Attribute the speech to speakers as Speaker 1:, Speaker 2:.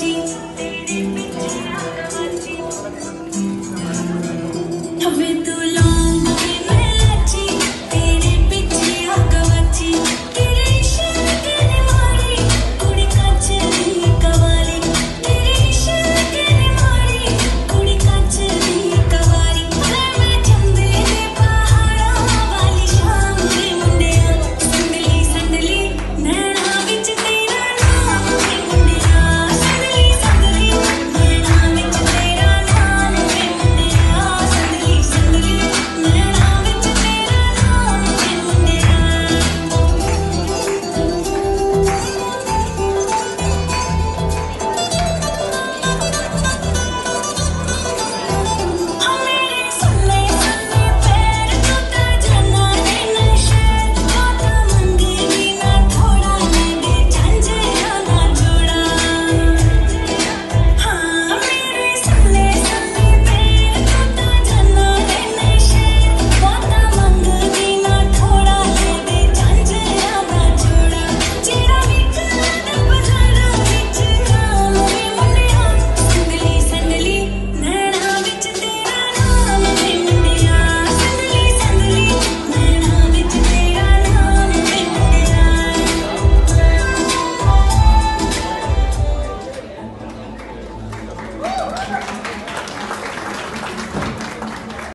Speaker 1: Jesus.